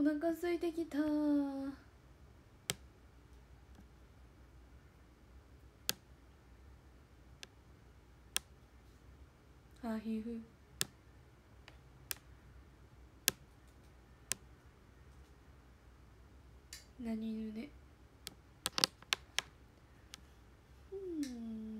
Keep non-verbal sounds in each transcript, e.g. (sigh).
お腹空いてきた。あひふ何犬ね。うん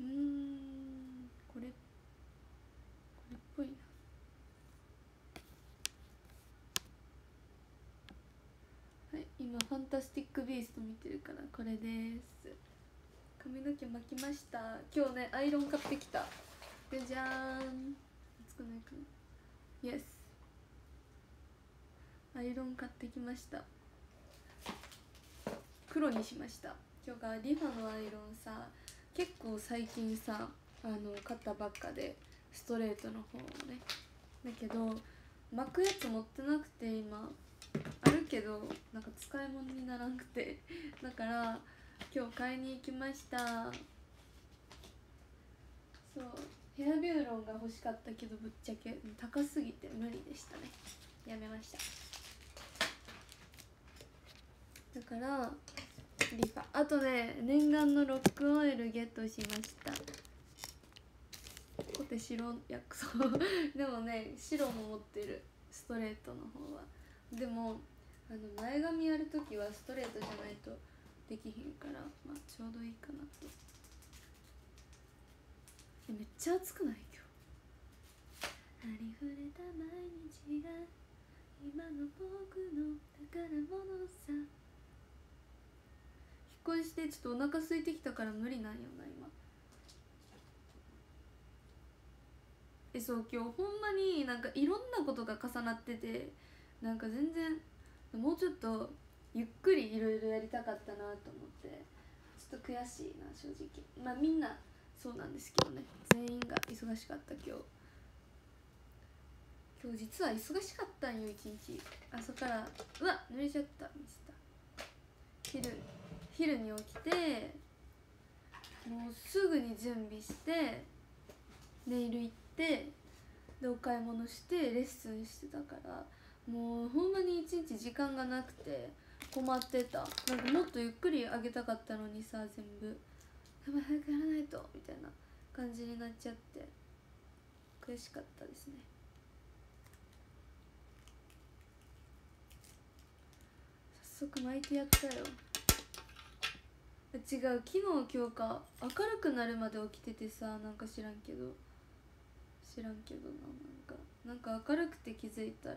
うーんこれこれっぽいなはい今ファンタスティック・ビースト見てるからこれです。髪の毛巻きました。今日ねアイロン買ってきた。じゃじゃーん。熱くないかな。イエスアイロン買ってきました。黒にしました。今日がリファのアイロンさ。結構最近さあの買ったばっかでストレートの方をね。だけど巻くやつ持ってなくて今。あるけどなんか使い物にならなくて。(laughs) だから今日買いに行きました。そう。ヘアビューロンが欲しかったけどぶっちゃけ。高すぎて無理でしたね。やめました。だからリファ。あとね念願のロックオイルゲットしました。コテ白やそでもね白も持ってる。ストレートの方は。でもあの前髪やるときはストレートじゃないとできひんからまあちょうどいいかなと。えめっちゃ暑くない？今日。ありふれた毎日が今の僕の宝物さ。引っ越してちょっとお腹空いてきたから無理なんよな今。えそう今日ほんまになんかいろんなことが重なっててなんか全然もうちょっとゆっくりいろいろやりたかったなと思ってちょっと悔しいな正直。まあみんなそうなんですけどね。全員が忙しかった今日。今日実は忙しかったんよ一日。朝から。うわ濡れちゃったミスった。昼昼に起きてもうすぐに準備してネイル行ってでお買い物してレッスンしてたからもうほんまに一日時間がなくて困ってた。なんかもっとゆっくりあげたかったのにさ全部。やばい早くやらないとみたいな感じになっちゃって。悔しかったですね。早速巻いてやったよ。違う昨日今日か。明るくなるまで起きててさなんか知らんけど。知らんけどななんか。なんか明るくて気づいたら。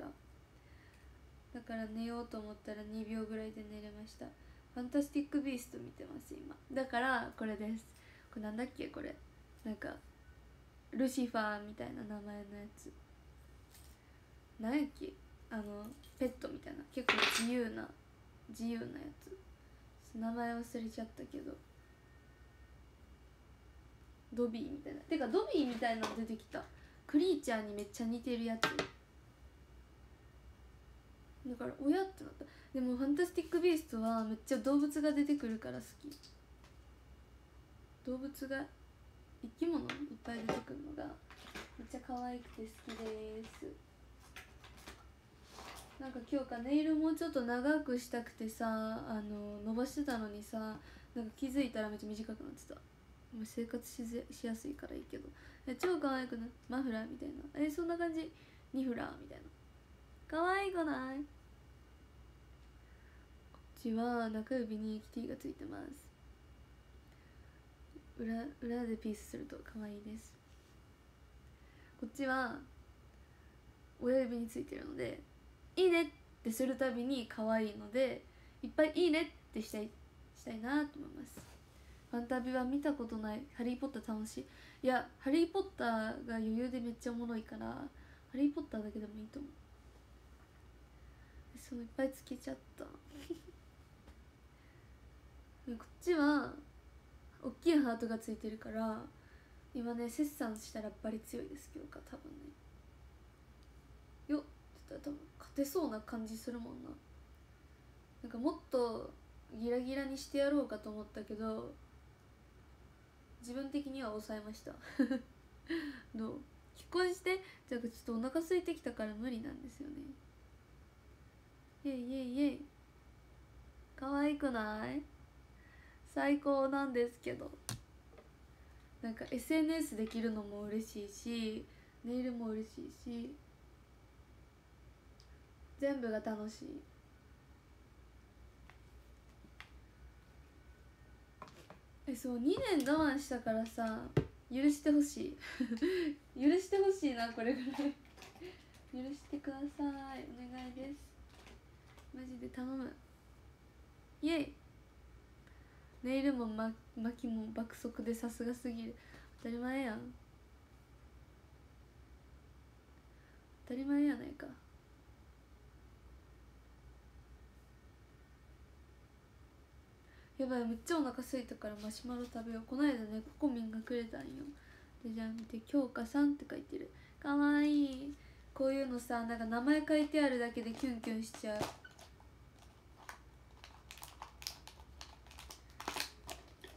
だから寝ようと思ったら2秒ぐらいで寝れました。ファンタスティック・ビースト見てます今。だからこれです。これなんだっけ？これ。なんかルシファーみたいな名前のやつ。何やっけ？あのペットみたいな。結構自由な自由なやつ。名前忘れちゃったけど。ドビーみたいな。てかドビーみたいなの出てきた。クリーチャーにめっちゃ似てるやつ。だから親ってなった。でもファンタスティック・ビーストはめっちゃ動物が出てくるから好き。動物が生き物いっぱい出てくるのがめっちゃ可愛くて好きです。なんか今日かネイルもうちょっと長くしたくてさあの伸ばしてたのにさなんか気づいたらめっちゃ短くなってた。生活しぜしやすいからいいけど。え超可愛くないマフラーみたいな。えそんな感じ。ニフラーみたいな。可愛くない？ちは中指にキティがついてます。裏裏でピースすると可愛いです。こっちは親指についてるので「いいね」ってするたびに可愛いのでいっぱい「いいね」ってしたいしたいなと思います。ファンタビは見たことない「ハリー・ポッター」楽しい。いや「ハリー・ポッター」が余裕でめっちゃおもろいから「ハリー・ポッター」だけでもいいと思う。そういっぱいつけちゃった。こっちは大きいハートがついてるから今ね切算したらバリ強いです今日か多分ね。よっって言ったら多分勝てそうな感じするもんな。なんかもっとギラギラにしてやろうかと思ったけど自分的には抑えました。(laughs) どう？聞こえしてじゃあちょっとお腹空いてきたから無理なんですよね。イエイイエイイエイ。可愛くない？最高なんですけど。なんか SNS できるのも嬉しいしネイルも嬉しいし全部が楽しい。えそう2年我慢したからさ許してほしい。(laughs) 許してほしいなこれぐらい。(laughs) 許してください。お願いです。マジで頼む。イエイ。ネイルもま巻きも爆速でさすがすぎる。当たり前やん。当たり前やないか。やばいめっちゃお腹空いたからマシュマロ食べよう。この間ねココミンがくれたんよ。でじゃあ見て「京香さん」って書いてる。かわいい。こういうのさなんか名前書いてあるだけでキュンキュンしちゃう。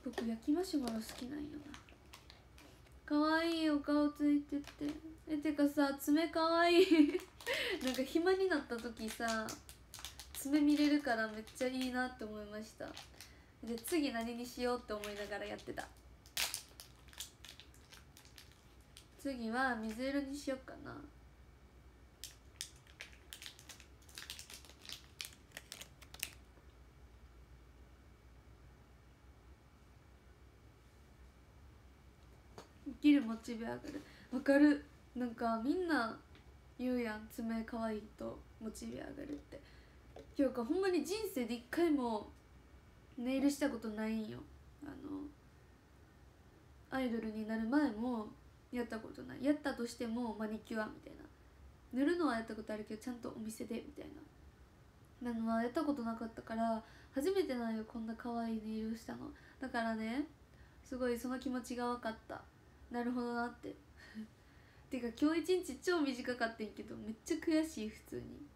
僕焼きマシュマロ好きなんよな。かわいいお顔ついてて。えてかさ爪かわいい。(laughs) なんか暇になった時さ爪見れるからめっちゃいいなって思いました。で次何にしようって思いながらやってた。次は水色にしようかな。きるモチベ上がる。わかる。なんかみんな言うやん。爪可愛いとモチベ上がるって。今日かほんまに人生で一回もネイルしたことないんよ。あのアイドルになる前もやったことない。やったとしてもマニキュアみたいな。塗るのはやったことあるけどちゃんとお店でみたいな。なのはやったことなかったから初めてなんよこんな可愛いネイルしたの。だからねすごいその気持ちが分かった。なるほどなって。(laughs) てか今日一日超短かったんけどめっちゃ悔しい普通に。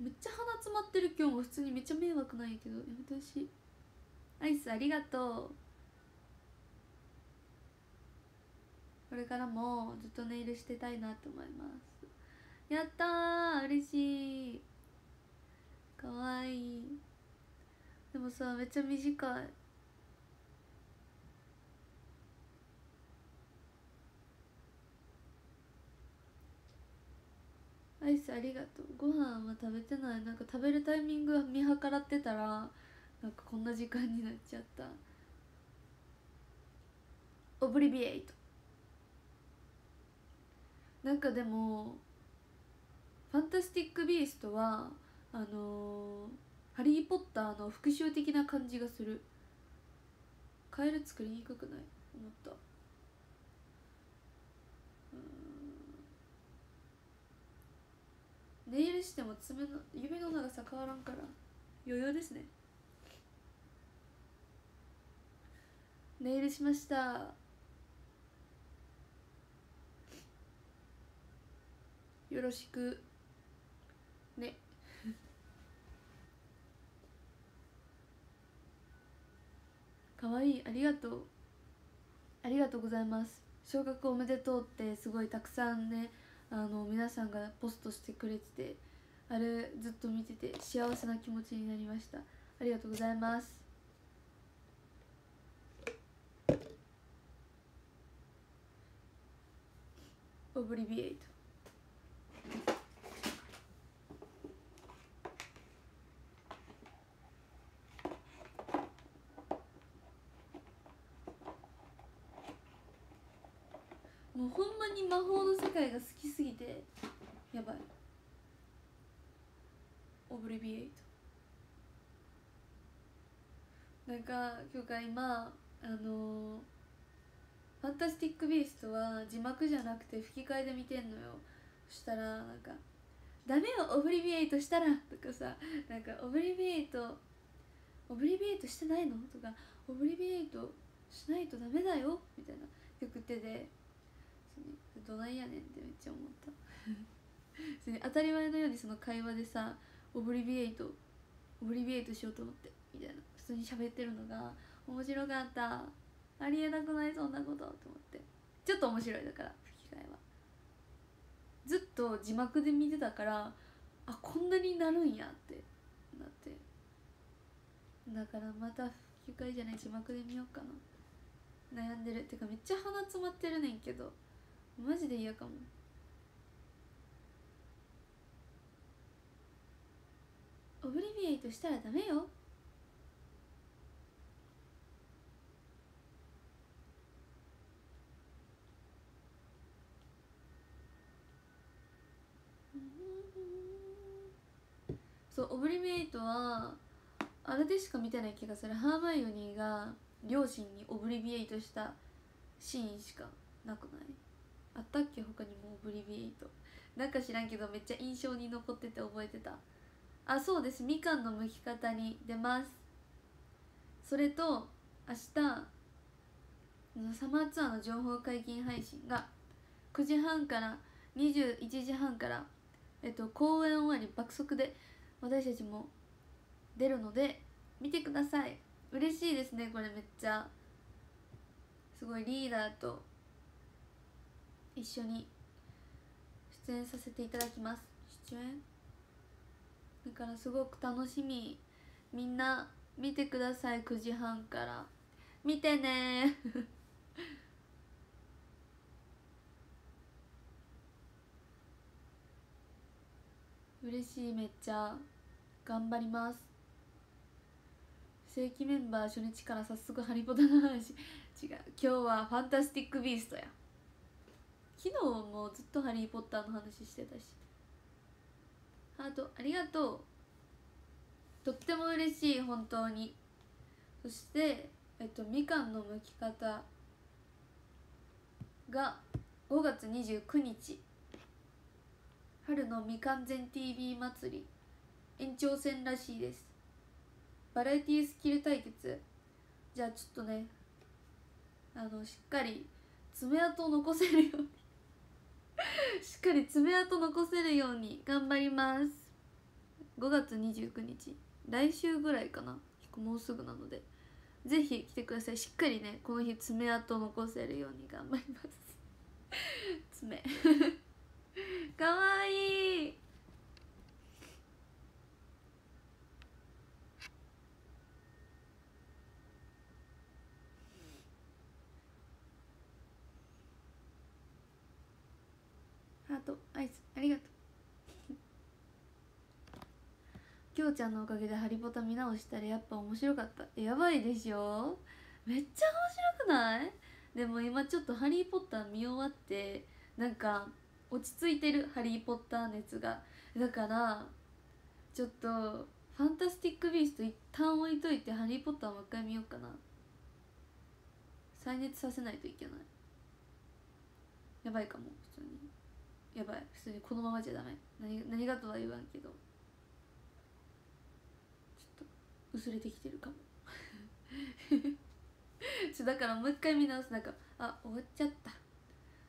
めっちゃ鼻詰まってる今日も普通にめっちゃ迷惑なんやけどやめてほしい。アイスありがとう。これからもずっとネイルしてたいなと思います。やったー嬉しい。かわいい。でもさめっちゃ短い。アイスありがとう。ご飯は食べてない。なんか食べるタイミング見計らってたらなんかこんな時間になっちゃった。オブリビエイト。なんかでもファンタスティック・ビーストはあのーハリー・ポッターの復讐的な感じがする。カエル作りにくくない？思った。ネイルしても爪の指の長さ変わらんから余裕ですね。ネイルしました。よろしく。ね。(laughs) かわいいありがとう。ありがとうございます。昇格おめでとうってすごいたくさんねあの皆さんがポストしてくれててあれずっと見てて幸せな気持ちになりました。ありがとうございます。オブリビエイト。もうほんまに魔法の世界が好きすぎてやばい。オブリビエイトなんか今日か今あのファンタスティック・ビーストは字幕じゃなくて吹き替えで見てんのよ。そしたらなんか「ダメよオブリビエイトしたら」とかさなんか「オブリビエイトオブリビエイトしてないの?」とか「オブリビエイトしないとダメだよ？みたいな曲手でどないやねんってめっちゃ思った。(laughs) 当たり前のようにその会話でさオブリビエイトオブリビエイトしようと思ってみたいな。普通に喋ってるのが面白かった。ありえなくないそんなことと思って。ちょっと面白いだから吹き替えは。ずっと字幕で見てたからあこんなになるんやってなって。だからまた吹き替えじゃない字幕で見ようかな。悩んでる。ってかめっちゃ鼻詰まってるねんけど。マジで嫌かも。オブリビエイトしたらダメよ。そうオブリビエイトはあれでしか見てない気がする。ハーマイオニーが両親にオブリビエイトしたシーンしかなくない？あったっけ他にもオブリビエイト。なんか知らんけどめっちゃ印象に残ってて覚えてた。あそうです。みかんの剥き方に出ます。それと明日サマーツアーの情報解禁配信が9時半から21時半からえっと公演終わり爆速で私たちも出るので見てください。嬉しいですねこれめっちゃ。すごいリーダーと一緒に出演させていただきます。出演？だからすごく楽しみ。みんな見てください。9時半から。見てね。(laughs) 嬉しいめっちゃ頑張ります。正規メンバー初日から早速ハリポタの話。違う。今日はファンタスティック・ビーストや。昨日もずっとハリー・ポッターの話してたし。ハートありがとう。とっても嬉しい本当に。そしてえっとみかんの剥き方が5月29日。春のみかん全 TV 祭り。延長戦らしいです。バラエティスキル対決。じゃあちょっとねあのしっかり爪痕を残せるように。(laughs) しっかり爪痕残せるように頑張ります。5月29日。来週ぐらいかな。もうすぐなので。ぜひ来てください。しっかりねこの日爪痕残せるように頑張ります。爪かわいいハートアイスありがとうきょうちゃんのおかげでハリポタ見直したらやっぱ面白かった。やばいでしょ？めっちゃ面白くない？でも今ちょっと「ハリー・ポッター」見終わってなんか落ち着いてる「ハリー・ポッター」熱が。だからちょっと「ファンタスティック・ビースト」一旦置いといて「ハリー・ポッター」もう一回見ようかな。再熱させないといけない。やばいかも普通に。やばい普通にこのままじゃダメ。何何がとは言わんけどちょっと薄れてきてるかも。(laughs) ちだからもう一回見直す。なんかあ終わっちゃった。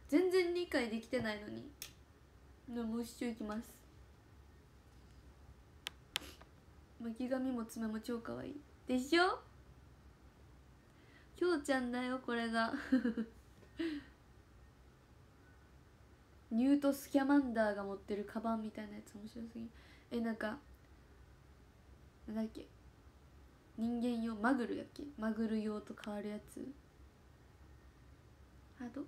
全然理解できてないのに。もう一周いきます。巻き髪も爪も超可愛い。でしょ？きょうちゃんだよこれが。(laughs) ニュート・スキャマンダーが持ってるカバンみたいなやつ面白すぎえなんかなんだっけ？人間用マグルやっけ？マグル用と変わるやつ。ハート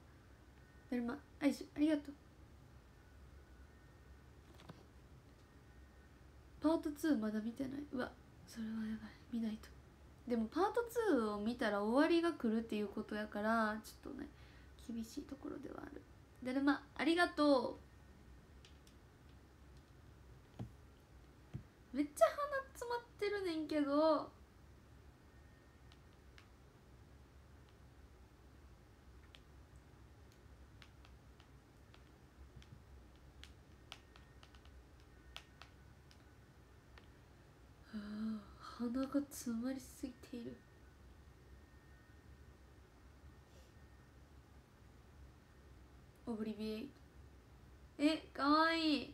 だるま。アイスありがとう。パート2まだ見てない？うわそれはやばい。見ないと。でもパート2を見たら終わりが来るっていうことやからちょっとね厳しいところではある。だるまありがとう。めっちゃ鼻詰まってるねんけど。鼻が詰まりすぎている。オブリビエイト。えかわいい。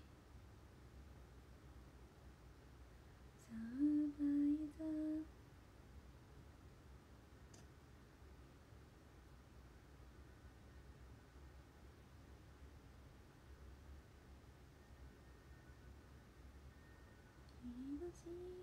い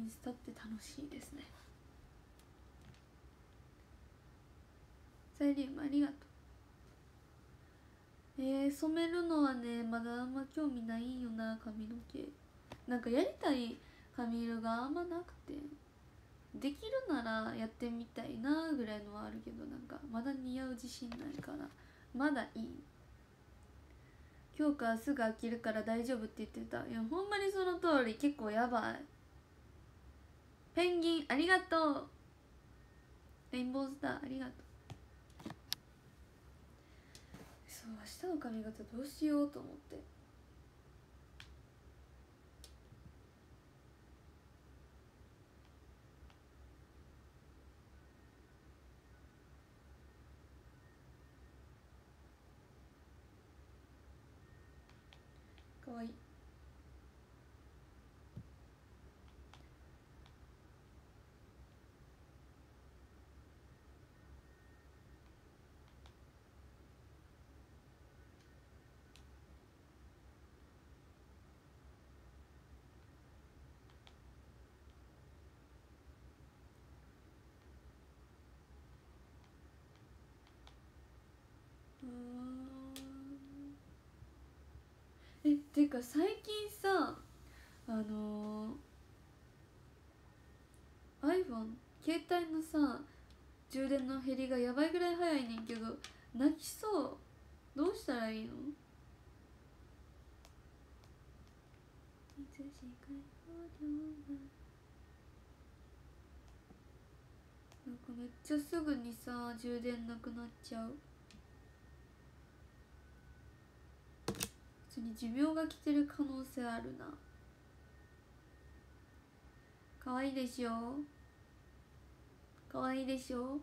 インスタって楽しいですね。サイリウムありがとう。えー、染めるのはねまだあんま興味ないんよな髪の毛。なんかやりたい髪色があんまなくて。できるならやってみたいなぐらいのはあるけどなんかまだ似合う自信ないから。まだいい。今日からすぐ飽きるから大丈夫って言ってた。いやほんまにその通り。結構やばい。ペンギンありがとう。レインボースターありがとう。そう明日の髪型どうしようと思って。ていうか最近さあのー、iPhone 携帯のさ充電の減りがやばいぐらい早いねんけど泣きそう。どうしたらいいの？なんかめっちゃすぐにさ充電なくなっちゃう普通に寿命が来てる可能性あるな。可愛いでしょ？可愛いでしょ？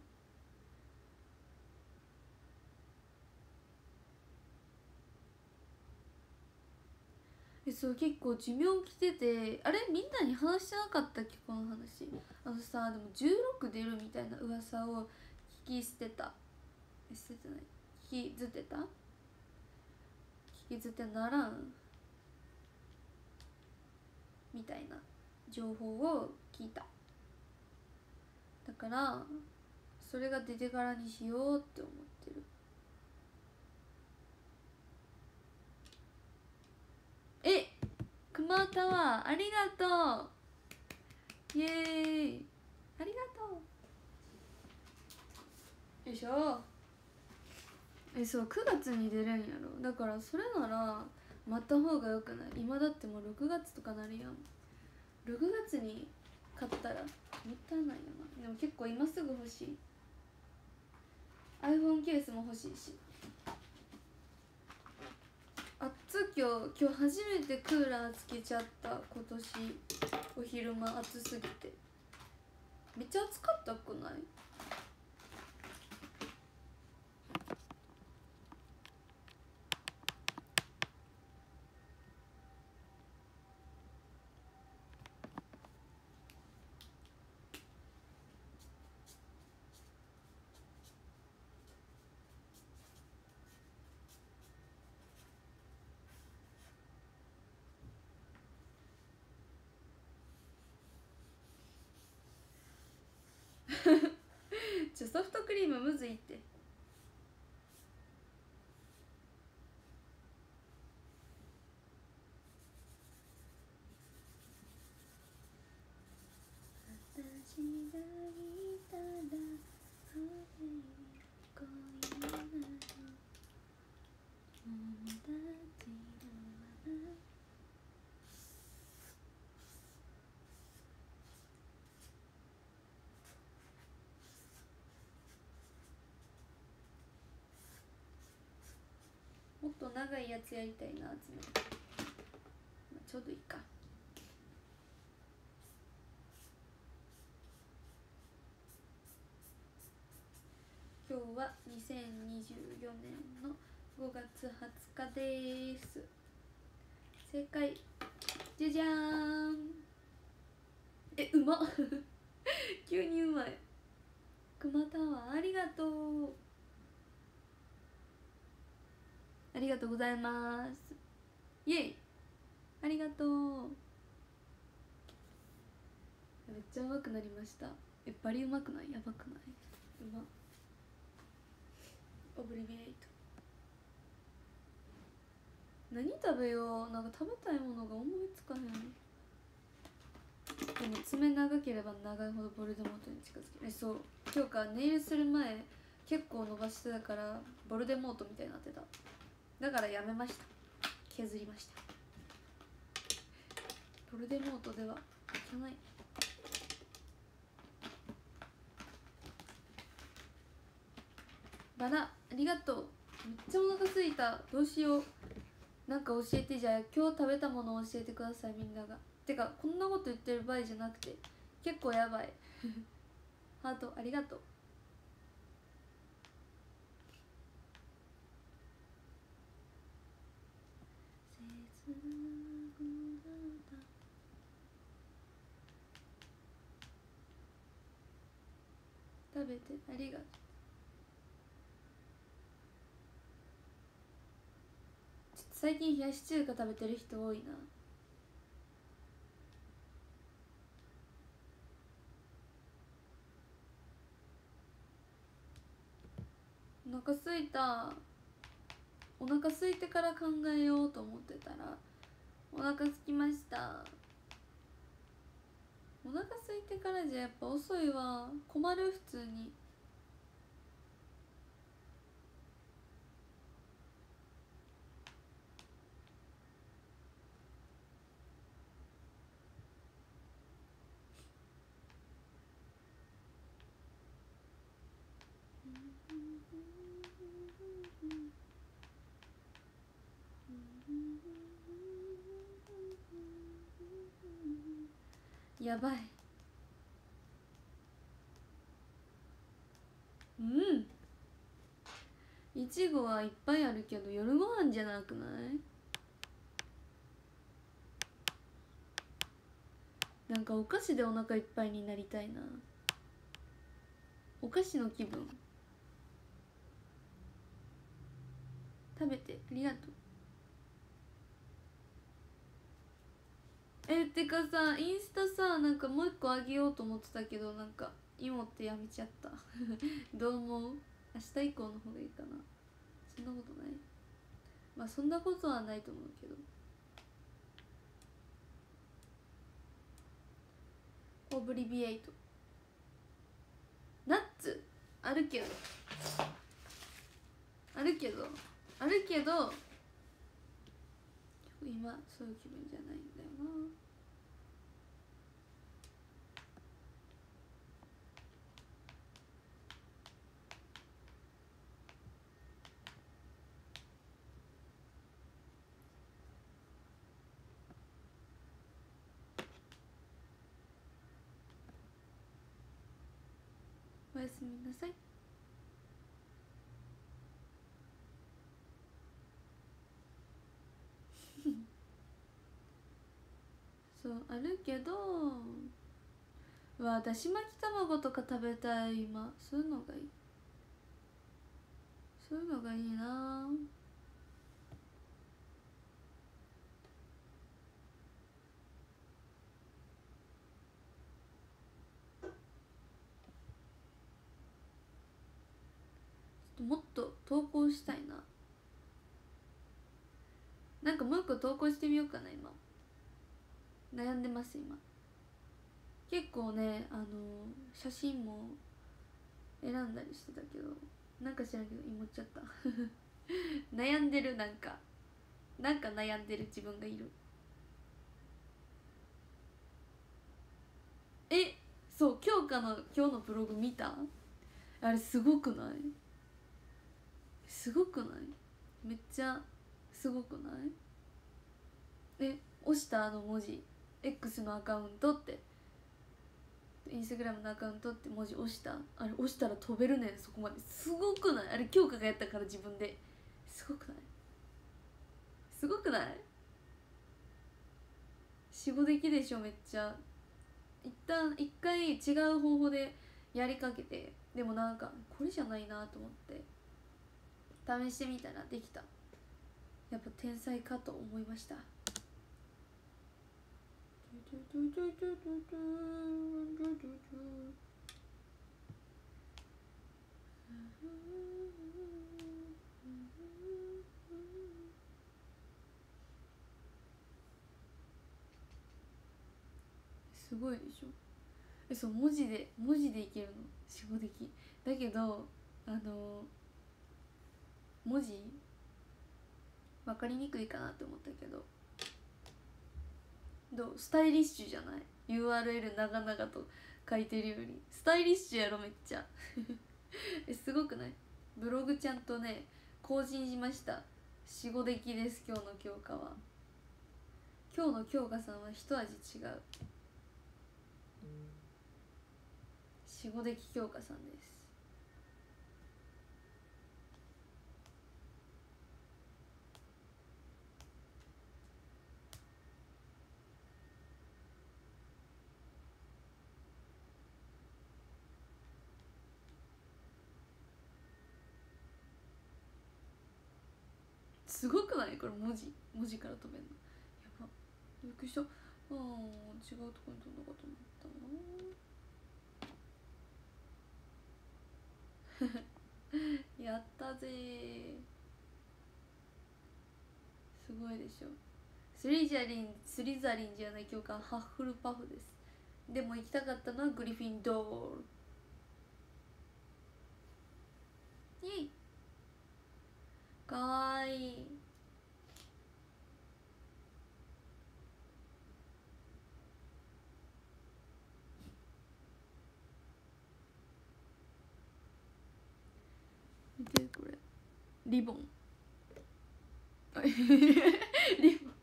えそう結構寿命来ててあれ？みんなに話してなかったっけ？この話。あのさでも16出るみたいな噂を聞き捨てた。捨ててない？聞きずってた？聞き捨てならんみたいな情報を聞いた。だからそれが出てからにしようって思ってる。え熊タワーありがとう。イエーイ。ありがとう。よいしょ。えそう9月に出るんやろ。だからそれなら待った方がよくない。今だってもう6月とかなるやん。6月に買ったらもったいないよな。でも結構今すぐ欲しい。iPhone ケースも欲しいし。あっつ今日今日初めてクーラーつけちゃった。今年お昼間暑すぎて。めっちゃ暑かったくない？ソフトクリームむずいって。私がいもっと長いやつやりたいな集めて、まあ、ちょうどいいか。今日は2024年の5月20日です。正解。じゃじゃーん。えうま (laughs) 急にうまい。くまタワーありがとう。ありがとうございます。イエイ。ありがとう。めっちゃうまくなりました。えバリうまくない？やばくない？うまオブリビエイト。何食べよう？なんか食べたいものが思いつかへん。でも爪長ければ長いほどボルデモートに近づける。えそう。今日からネイルする前結構伸ばしてたからボルデモートみたいになってただからやめました。削りました。ボルデモートではいけない。バラありがとう。めっちゃお腹すいた。どうしよう。なんか教えてじゃあ今日食べたものを教えてくださいみんなが。てかこんなこと言ってる場合じゃなくて結構やばい。(laughs) ハートありがとう。食べてありがとう。ちょっと最近冷やし中華食べてる人多いな。お腹すいた。お腹空いてから考えようと思ってたらお腹空きました。お腹空いてからじゃやっぱ遅いわ。困る普通に。やばい。うん。いちごはいっぱいあるけど夜ご飯じゃなくない？なんかお菓子でお腹いっぱいになりたいな。お菓子の気分。食べてありがとう。えってかさインスタさなんかもう一個あげようと思ってたけどなんか芋ってやめちゃった。(laughs) どう思う？明日以降の方がいいかな。そんなことない？まあそんなことはないと思うけど。オブリビエイト。ナッツ！あるけど。あるけど。あるけど今そういう気分じゃないんだよな。おやすみなさい。そうあるけどわだし巻き卵とか食べたい今。そういうのがいい。そういうのがいいな。もっと投稿したいな。なんかもう一個投稿してみようかな今。悩んでます今。結構ねあの写真も選んだりしてたけどなんか知らんけど芋っちゃった。(laughs) 悩んでるなんか。なんか悩んでる自分がいる。えそう京香の今日のブログ見た？あれすごくない？すごくない？めっちゃすごくない？え押した？あの文字。X のアカウントってインスタグラムのアカウントって文字押した？あれ押したら飛べるねん。そこまで。すごくない？あれ京香がやったから自分で。すごくない？すごくない？死後できでしょめっちゃ。一旦一回違う方法でやりかけて。でもなんかこれじゃないなと思って。試してみたらできた。やっぱ天才かと思いました。すごいでしょ？えそう文字で文字でいけるの？死後的。だけどあの文字分かりにくいかなって思ったけど。どう？スタイリッシュじゃない？URL 長々と書いてるより。スタイリッシュやろめっちゃ。(laughs) えすごくない？ブログちゃんとね更新しました。死後出来です今日の教科は。今日の教科さんは一味違う。死後出来教科さんですすごくない？これ文字文字から飛べんの。やば。びっくりした。ああ違うとこに飛んだかと思ったな (laughs) やったぜ。すごいでしょ。スリザリンスリザリンじゃない教官ハッフルパフです。でも行きたかったのはグリフィンドール。イエイ。かわいい見てこれ。リボン。(laughs) リボン。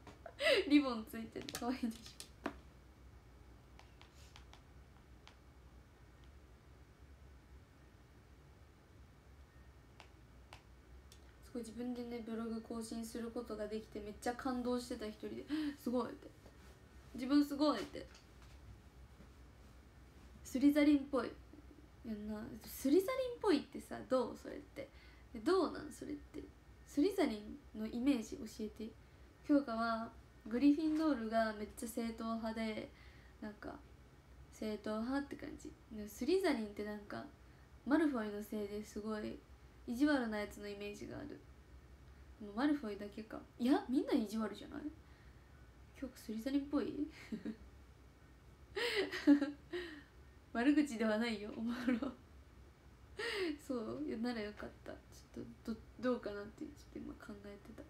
リボンついてる。かわいいでしょ。すごい自分でねブログ更新することができてめっちゃ感動してた一人で。(gasps) すごいって。自分すごいって。スリザリンっぽい。いやなスリザリンっぽいってさどう？それって。どうなん？それって。スリザリンのイメージ教えて。評価はグリフィンドールがめっちゃ正統派でなんか正統派って感じ。スリザリンってなんかマルフォイのせいですごい意地悪なやつのイメージがある。でもマルフォイだけか。いやみんな意地悪じゃない？今日スリザリンっぽい？(laughs) 悪口ではないよおもろ。(laughs) そうならよかった。ちょっとどどうかなってちょっと今考えてた。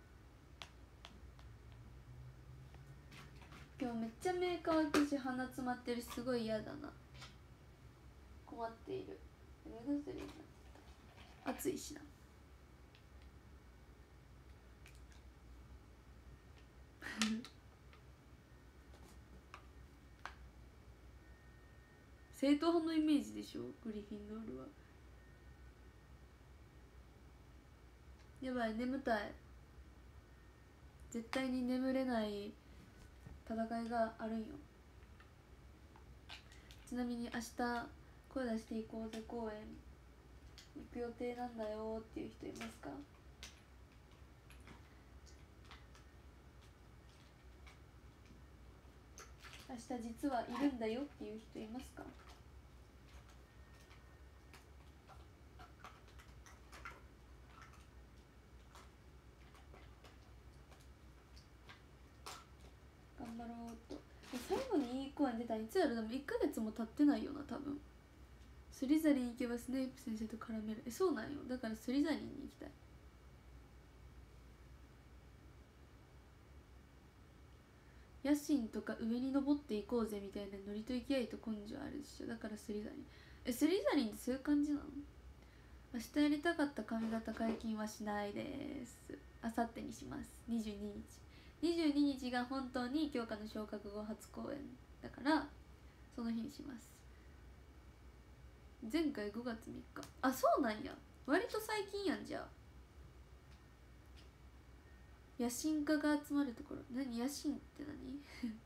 今日めっちゃ目乾くし鼻詰まってるしすごい嫌だな。困っている。目薬な暑いしな。(laughs) 正統派のイメージでしょ？グリフィンドールは。やばい眠たい。絶対に眠れない戦いがあるんよ。ちなみに明日声出していこうぜ公演。行く予定なんだよっていう人いますか？明日実はいるんだよっていう人いますか頑張ろうと最後にいい公演出たい。つやるでも1ヶ月も経ってないよな多分。スリザリン行けばスネイプ先生と絡める。えそうなんよ。だからスリザリンに行きたい。野心とか上に登っていこうぜみたいなノリと勢いと根性あるでしょ。だからスリザリン。えスリザリンってそういう感じなの？明日やりたかった髪型解禁はしないです。あさってにします。22日。22日が本当に教科の昇格後初公演。だからその日にします。前回5月3日。あそうなんや。割と最近やんじゃあ。野心家が集まるところ。何？野心って何？(laughs)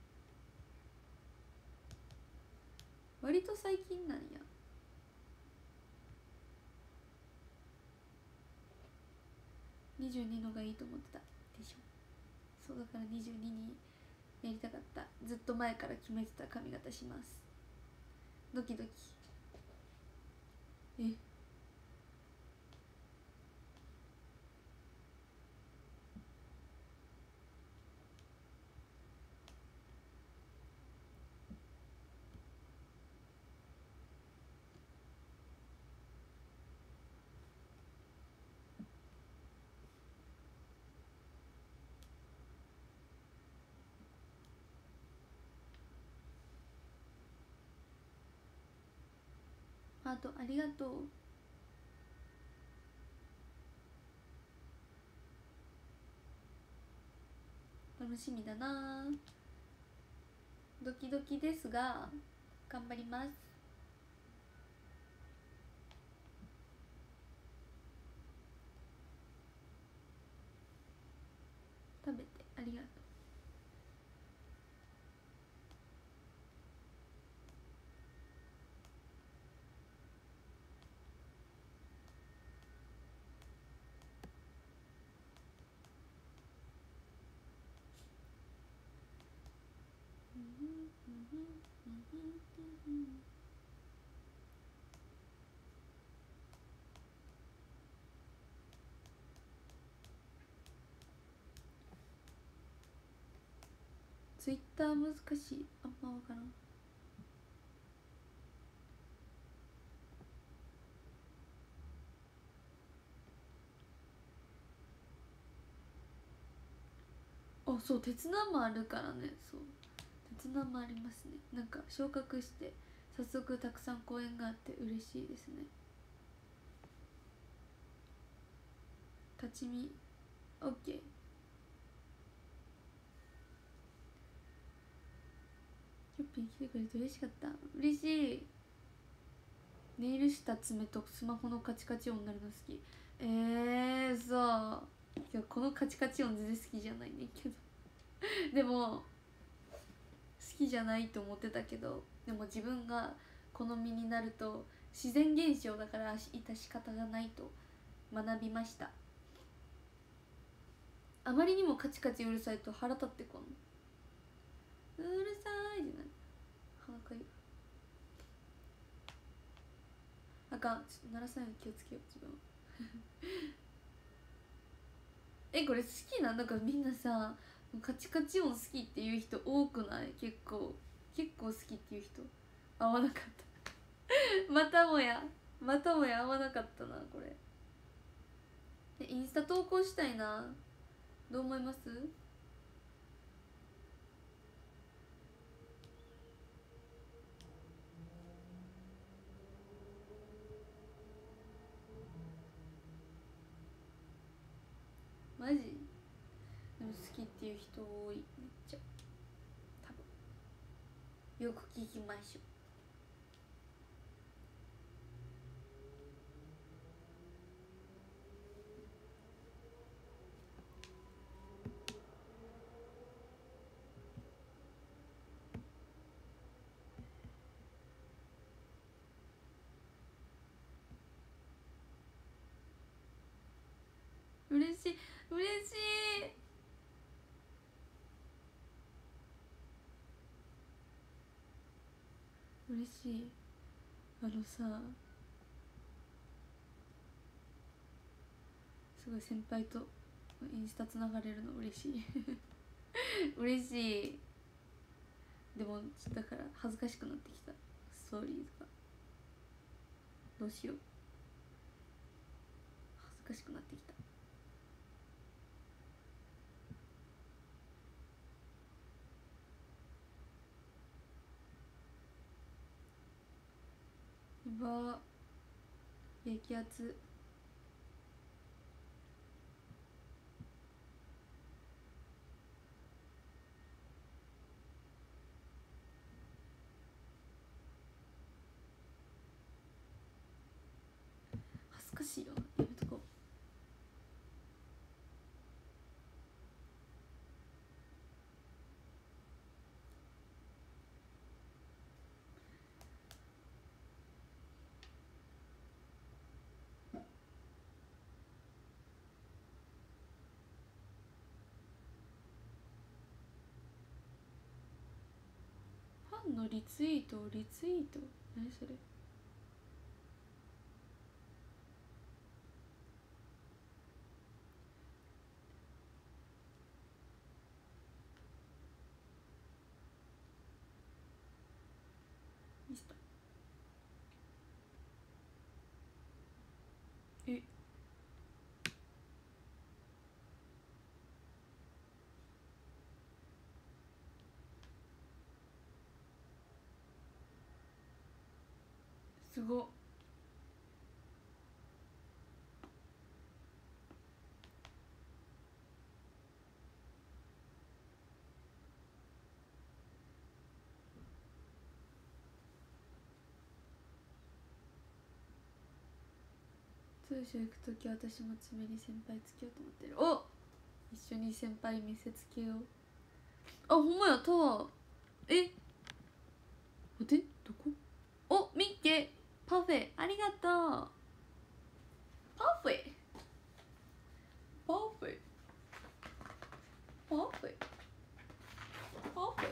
割と最近なんや。22のがいいと思ってた。でしょ。そうだから22にやりたかった。ずっと前から決めてた髪型します。ドキドキ。えハートありがとう。楽しみだな。ドキドキですが頑張ります食べてありがとうツイッター難しい。あんま分からん。あそう鉄南もあるからね。そう。鉄南もありますね。なんか昇格して早速たくさん公演があって嬉しいですね。立ち見。OK キュッピー来てくれて嬉しかった。嬉しい。ネイルした爪とスマホのカチカチ音になるの好き。えー、そう。いやこのカチカチ音全然好きじゃないねんけど。でもきじゃないと思ってたけどでも自分が好みになると自然現象だから致し方がないと学びました。あまりにもカチカチうるさいと腹立ってこんうるさいってなる鼻かゆい。あかん。ちょっと鳴らさないように気をつけよう自分 (laughs) えこれ好きなんだからみんなさカチカチ音好きっていう人多くない？結構結構好きっていう人？合わなかった。(laughs) またもやまたもや合わなかったなこれ。インスタ投稿したいな。どう思いますマジでも好きっていう人多いめっちゃ多分よく聞きましょう。嬉しい嬉しい。嬉しい。あのさすごい先輩とインスタつながれるの嬉しい。(laughs) 嬉しい。でもだから恥ずかしくなってきた。ストーリーズが。どうしよう。恥ずかしくなってきた。うわ激ア恥ずかしいよ。ンのリツイートをリツイート？何それミスタえすご。っ通所行く時私も爪に先輩つけようと思ってる。お一緒に先輩見せつけよう。あほんまや。タワーえ？待って。どこ？おミッケ！パフェありがとう。パフェ？パフェ？パフェ？パフェ？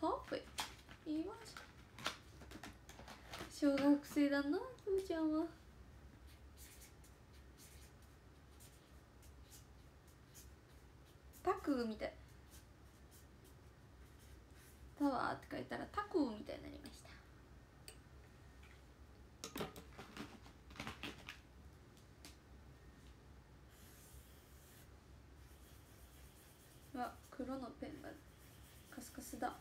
パフェ？言いました。小学生だなきょうちゃんは。タクみたい。タワーって書いたらタクみたいになりました。わ黒のペンがカスカスだ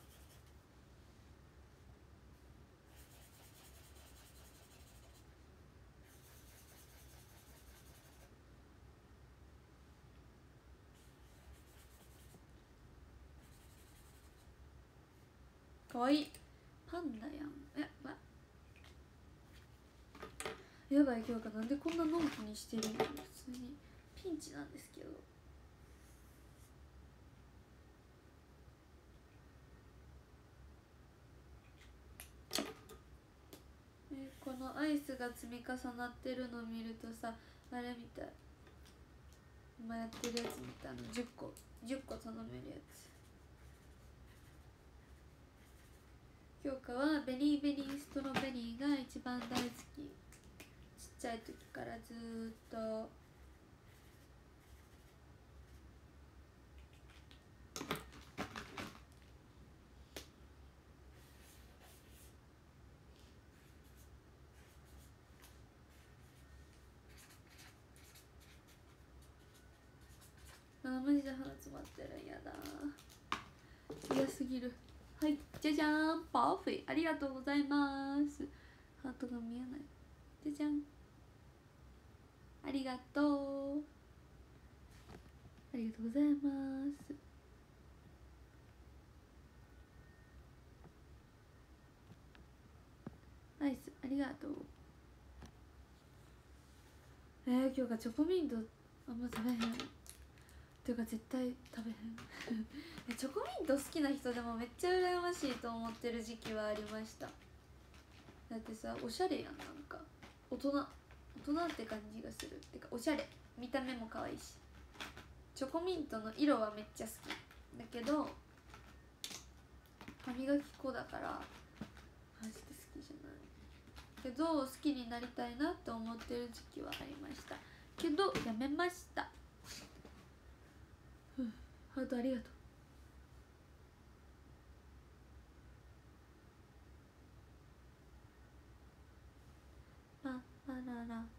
かわい。いパンダやん。えわやばい今日かなんでこんなのんきにしてるの？普通に。ピンチなんですけど。えこのアイスが積み重なってるのを見るとさあれみたい。今やってるやつみたいな10個。10個頼めるやつ。評価はベリーベリーストロベリーが一番大好き。ちっちゃい時からずっと。あマジで鼻詰まってるんやだ嫌すぎる。じゃじゃーん。パーフェありがとうございます。ハートが見えない。じゃじゃん。ありがとう。ありがとうございます。アイスありがとう。えー、今日がチョコミント。あんま食べへんていうか絶対食べへん (laughs) チョコミント好きな人でもめっちゃ羨ましいと思ってる時期はありました。だってさおしゃれやんなんか。大人大人って感じがする。ってかおしゃれ。見た目も可愛いし。チョコミントの色はめっちゃ好き。だけど歯磨き粉だからマジで好きじゃない。けど好きになりたいなって思ってる時期はありました。けどやめました。ハートありがとう。パパララ。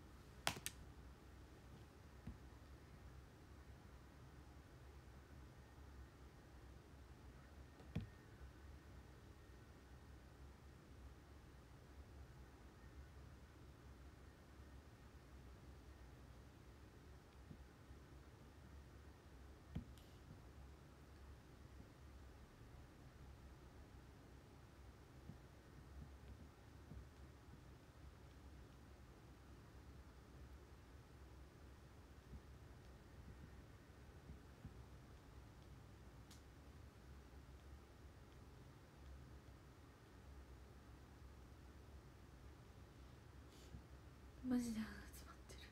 マジで鼻詰まってる。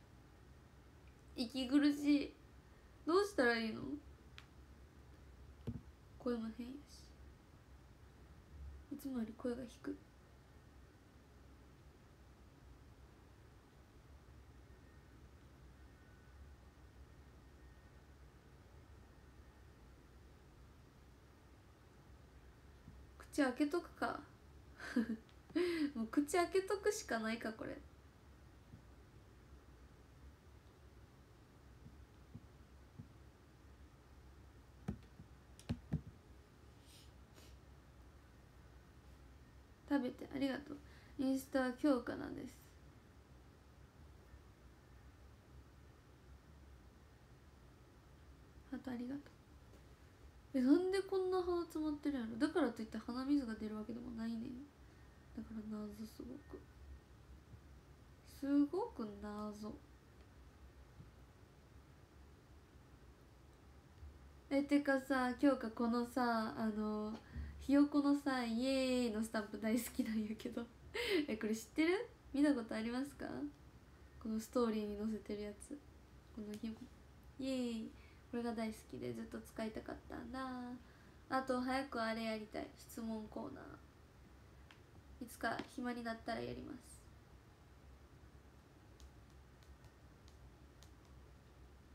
息苦しい。どうしたらいいの？声も変やし。いつもより声が低い。口開けとくか。(laughs) もう口開けとくしかないかこれ。べてありがとう。インスタ強化なんです。ハートありがとう。えなんでこんな鼻詰まってるやろ。だからといって鼻水が出るわけでもないねん。だから謎すごく。すごく謎。えてかさ今日かこのさあのひよこのさ「イエーイ!」のスタンプ大好きなんやけど。(laughs) えこれ知ってる？見たことありますか？このストーリーに載せてるやつ。このひよこ。イエーイ。これが大好きでずっと使いたかったんだ。あと早くあれやりたい。質問コーナー。いつか暇になったらやります。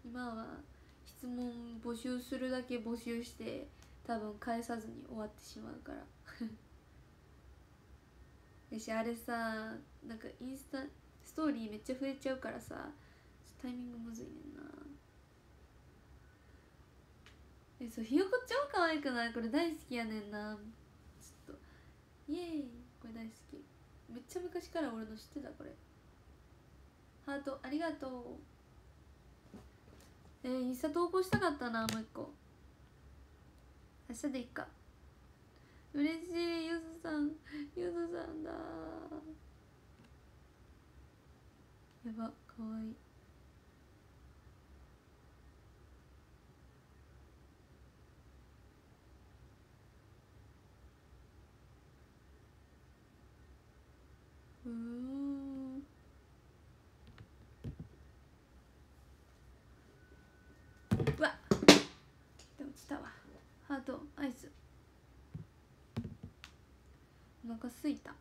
今は質問募集するだけ募集して多分返さずに終わってしまうから。(laughs) よしあれさなんかインスタストーリーめっちゃ増えちゃうからさタイミングむずいねんな。えそうひよこ超可愛くない？これ大好きやねんな。ちょっと。イエーイ。これ大好き。めっちゃ昔から俺の知ってたこれ。ハートありがとう。えー、インスタ投稿したかったなもう一個。明日でいっか。嬉しいゆずさん。ゆずさんだ。やばかわいい。うん。うわで落ちたわ。ハートアイス。お腹すいた。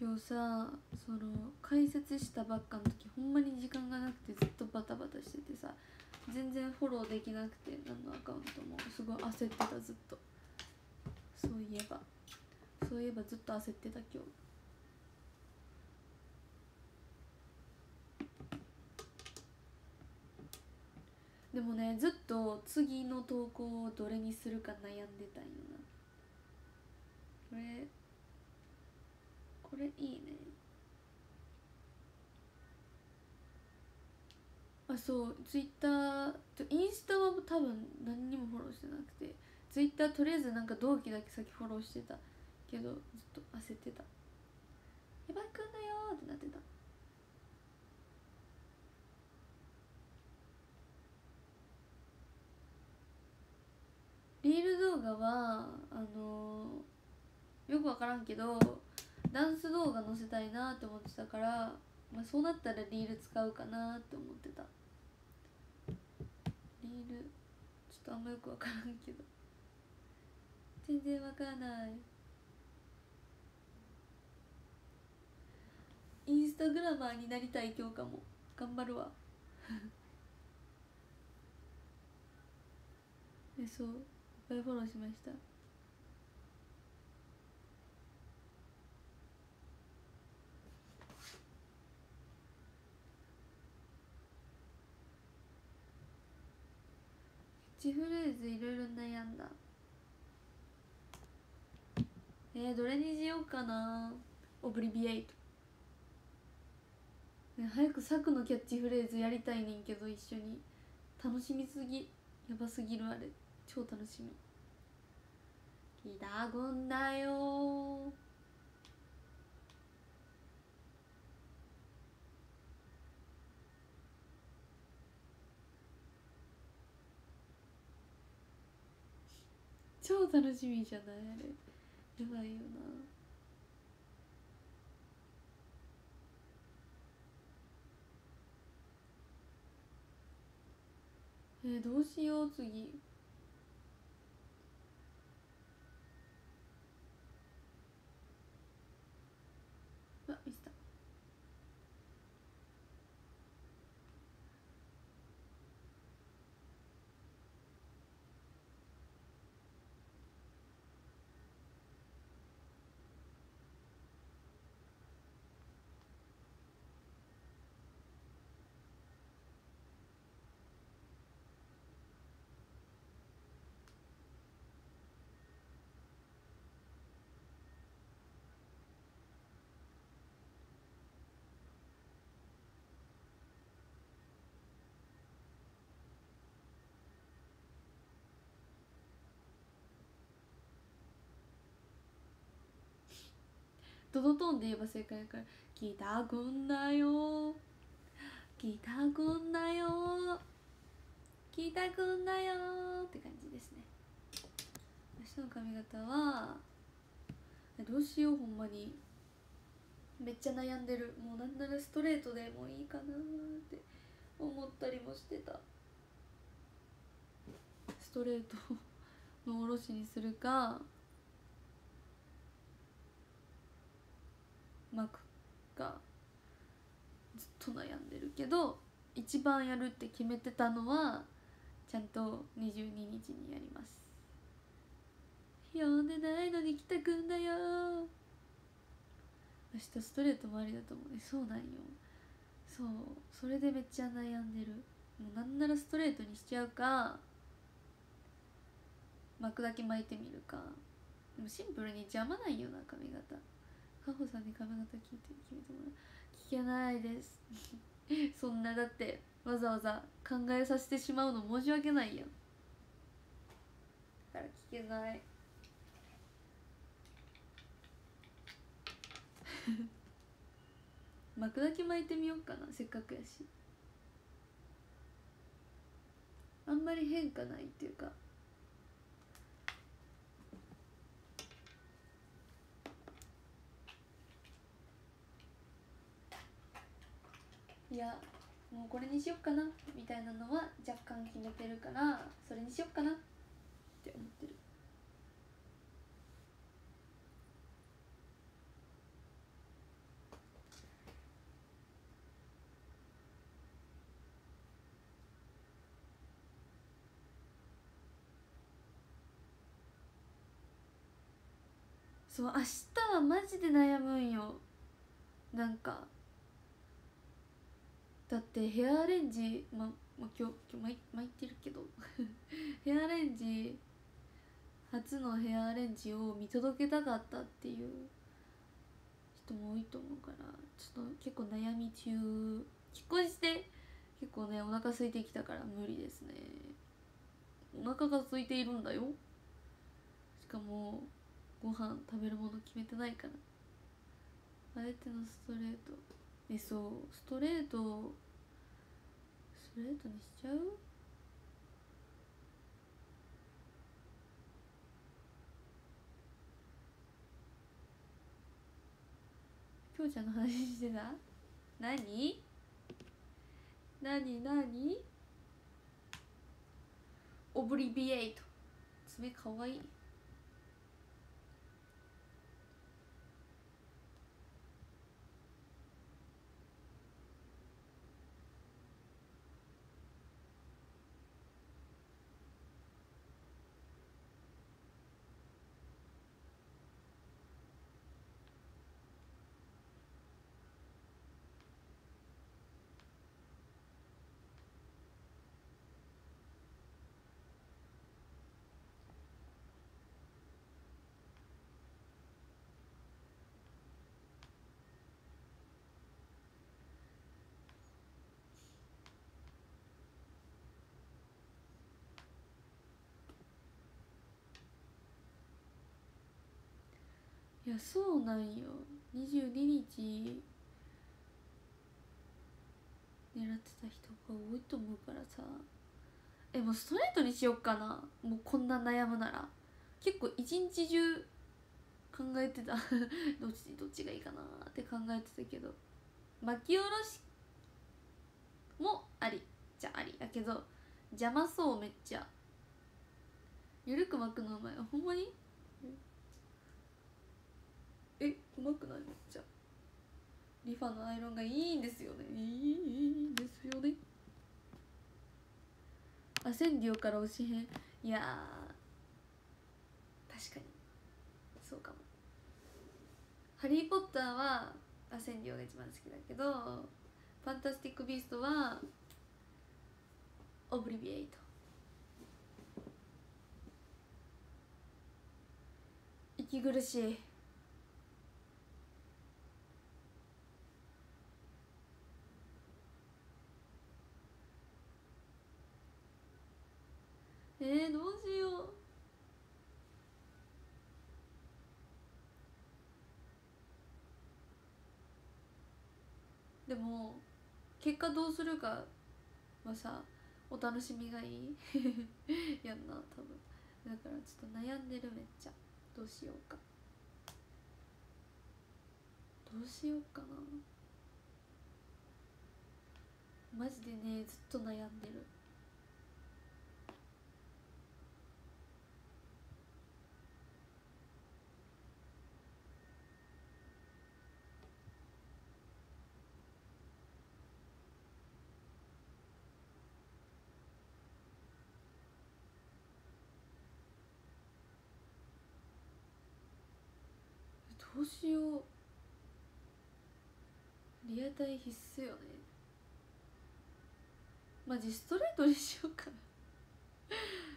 今日さその解説したばっかの時ほんまに時間がなくてずっとバタバタしててさ全然フォローできなくて何のアカウントもすごい焦ってたずっと。そういえば。そういえばずっと焦ってた今日。でもねずっと次の投稿をどれにするか悩んでたんよな。これこれいいね。あそうツイッターインスタは多分何にもフォローしてなくてツイッターとりあえずなんか同期だけ先フォローしてたけどずっと焦ってた「やばくんだよ」ってなってた。リール動画はあのー、よく分からんけどダンス動画載せたいなって思ってたから、まあ、そうなったらリール使うかなって思ってた。リールちょっとあんまよく分からんけど。全然分からない。インスタグラマーになりたい今日かも。頑張るわ。(laughs) えそう。ぱいフォローしました。キッチフレーズいろいろ悩んだ。えー、どれにしようかな。オブリビエイト、ね、早くサクのキャッチフレーズやりたいねんけど一緒に。楽しみすぎ。やばすぎるあれ。超楽しみ。ギダゴンだよ。超楽しみじゃないあれ。やばいよな。えー、どうしよう次。どのトンで言えば正解だから「聞いたくんなよ。聞いたくんなよ。聞いたくんなよ」って感じですね。明日の髪型はどうしようほんまに。めっちゃ悩んでる。もうなんならストレートでもいいかなって。思ったりもしてた。ストレート (laughs) のおろしにするか巻くかずっと悩んでるけど一番やるって決めてたのはちゃんと22日にやります。呼んでないのに来たくんだよ。明日ストレートもありだと思うね。そうなんよ。そう。それでめっちゃ悩んでる。もうなんならストレートにしちゃうか巻くだけ巻いてみるか。でもシンプルに邪魔ないよな髪型カホさんに髪型聞いて決めてもらう。聞けないです。(laughs) そんなだってわざわざ考えさせてしまうの申し訳ないやん。だから聞けない。(laughs) 巻くだけ巻いてみようかなせっかくやし。あんまり変化ないっていうか。いやもうこれにしよっかなみたいなのは若干決めてるからそれにしよっかなって思ってる。そう明日はマジで悩むんよ。なんかだってヘアアレンジま、ま今日今日巻いてるけど。(laughs) ヘアアレンジ初のヘアアレンジを見届けたかったっていう人も多いと思うからちょっと結構悩み中。引っ越して結構ねお腹空いてきたから無理ですね。お腹が空いているんだよ。しかもご飯食べるもの決めてないから。あえてのストレート。えそうストレート。ストレートにしちゃう？きょうちゃんの話してた？何？何？何？オブリビエイト。爪かわいい。いやそうなんよ。22日。狙ってた人が多いと思うからさ。えもうストレートにしよっかな。もうこんな悩むなら。結構一日中考えてた。(laughs) どっちどっちがいいかなって考えてたけど。巻き下ろしもあり。じゃあり。だけど邪魔そうめっちゃ。ゆるく巻くのうまいほんまにえうまくないめっちゃ。リファのアイロンがいいんですよね。いいんですよね。アセンディオから推し編いや確かに。そうかも。ハリー・ポッターはアセンディオが一番好きだけどファンタスティック・ビーストはオブリビエイト。息苦しいえー、どうしようでも結果どうするかはさお楽しみがいい？(laughs) やんな多分。だからちょっと悩んでるめっちゃ。どうしようか。どうしようかな。マジでねずっと悩んでる。どうしようリアタイ必須よね。マジストレートにしようかな。(laughs)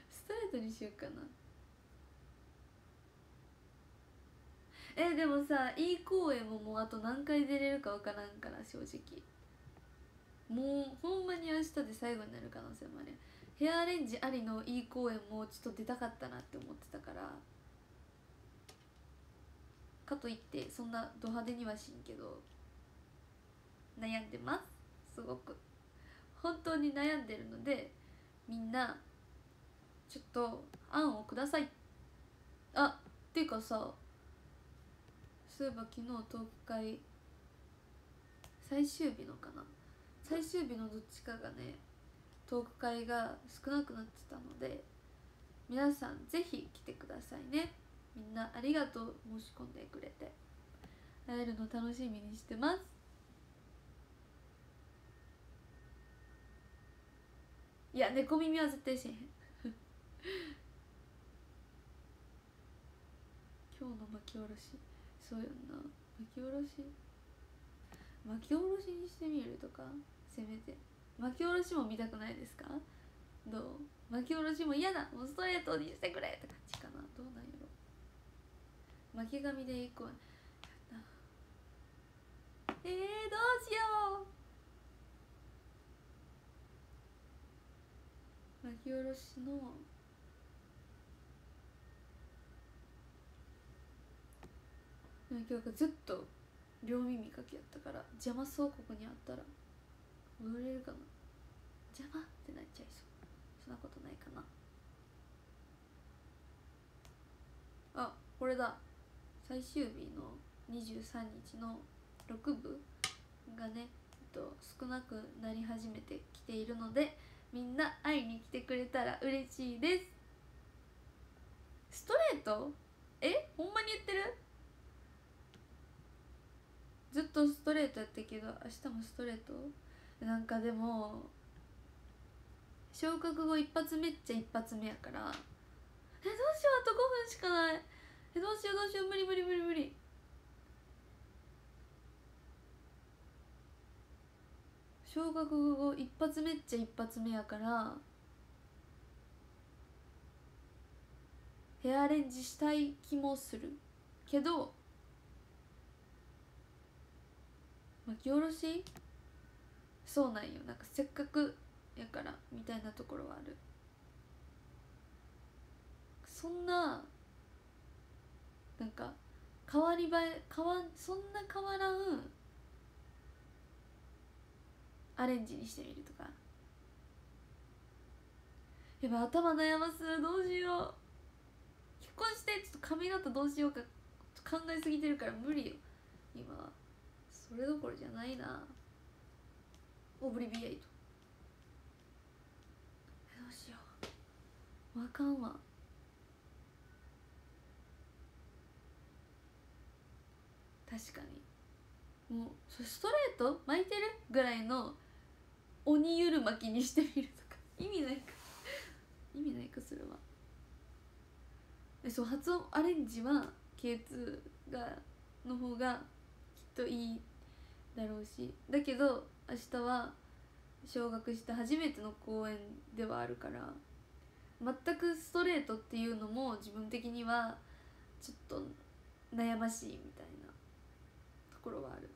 ストレートにしようかな。えでもさいい公演ももうあと何回出れるか分からんから正直。もうほんまに明日で最後になる可能性もあるヘアアレンジありのいい公演もちょっと出たかったなって思ってたから。かといってそんなド派手にはしんけど悩んでます？すごく。本当に悩んでるのでみんなちょっと案をください。あっていうかさそういえば昨日トーク会最終日のかな？最終日のどっちかがねトーク会が少なくなってたので皆さんぜひ来てくださいね。みんなありがとう申し込んでくれて。会えるの楽しみにしてます。いや猫耳は絶対しへん。(laughs) 今日の巻き下ろしそうやんな。巻き下ろし？巻き下ろしにしてみるとか？せめて。巻き下ろしも見たくないですか？どう？巻き下ろしも嫌だもうストレートにしてくれって感じかなどうなんやろ。巻き髪でいこう。えー、どうしよう。巻き下ろしの。今日ずっと両耳かきやったから邪魔そうここにあったら踊れるかな。邪魔ってなっちゃいそう。そんなことないかな。あこれだ。最終日の23日の6部がね、えっと、少なくなり始めてきているのでみんな会いに来てくれたら嬉しいです。ストレート？え？ほんまに言ってる？ずっとストレートやったけど明日もストレート？なんかでも昇格後一発目っちゃ一発目やから。えどうしようあと5分しかない。えどうしようどうしよう無理無理無理無理。小学後一発目っちゃ一発目やからヘアアレンジしたい気もする。けど巻き下ろし？そうなんよ。なんかせっかくやからみたいなところはある。そんななんか変わり映え変わそんな変わらんアレンジにしてみるとか。やばい頭悩ます。どうしよう。結婚してちょっと髪型どうしようか。考えすぎてるから無理よ。今。はそれどころじゃないな。オブリビエイト。どうしよう。わかんわ。確かに。もうストレート巻いてるぐらいの鬼ゆる巻きにしてみるとか。(laughs) 意味ないか。意味ないかそれは。えそう発音アレンジは K2 がの方がきっといいだろうし。だけど明日は昇格して初めての公演ではあるから。全くストレートっていうのも自分的にはちょっと悩ましいみたいな。ころはある。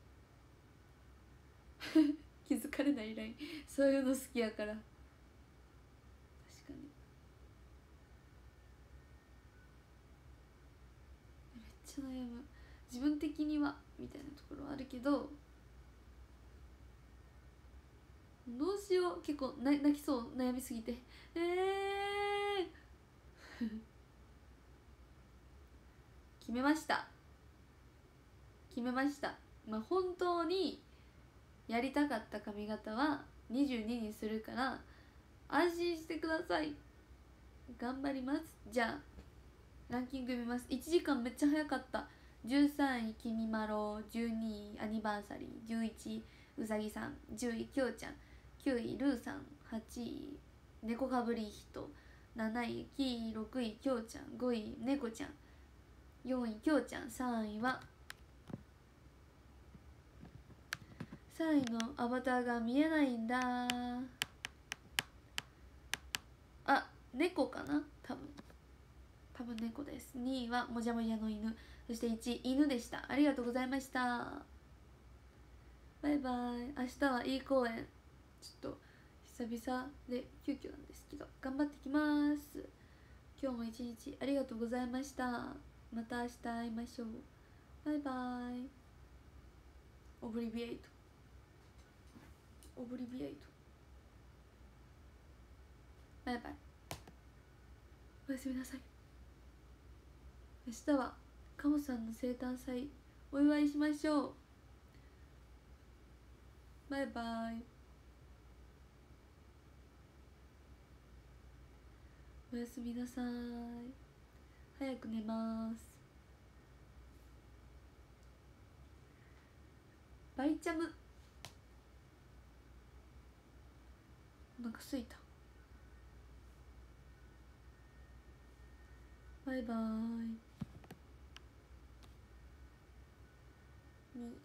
(laughs) 気づかれないライン。そういうの好きやから。確かに。めっちゃ悩む。自分的にはみたいなところはあるけどどうしよう結構な泣きそう悩みすぎて。えー、(laughs) 決めました。決めました。まあ本当にやりたかった髪型は22にするから安心してください。頑張ります。じゃあランキング見ます。1時間めっちゃ早かった。13位きみまろ12位アニバーサリー11位うさぎさん10位きょうちゃん9位ルーさん8位猫かぶり人7位キー6位きょうちゃん5位猫ちゃん4位きょうちゃん3位は3位のアバターが見えないんだ。あ猫かな？多分。多分猫です。2位はもじゃもじゃの犬。そして1位犬でした。ありがとうございました。バイバイ。明日はいい公演ちょっと久々で急遽なんですけど頑張ってきます。今日も一日ありがとうございました。また明日会いましょう。バイバイ。オブリビエイト。オブリビエイトバイバイおやすみなさい。明日はカモさんの生誕祭お祝いしましょう。バイバイおやすみなさい。早く寝ます。バイチャム。お腹すいた。バイバイ。に。